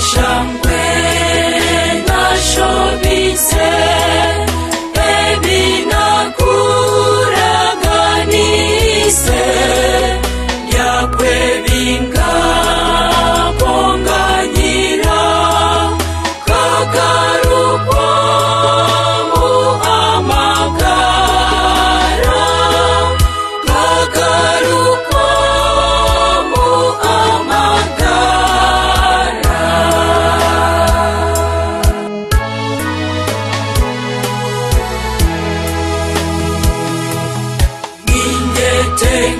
kundashangwe nashobitse take